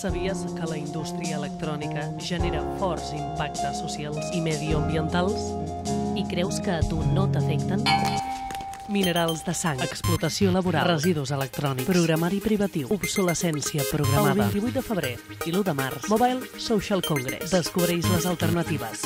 Sabies que la indústria electrònica genera forts impactes socials i medioambientals? I creus que a tu no t'afecten? Minerals de sang, explotació laboral, residus electrònics, programari privatiu, obsolescència programada. El 28 de febrer i l'1 de març, Mobile Social Congress. Descobreix les alternatives.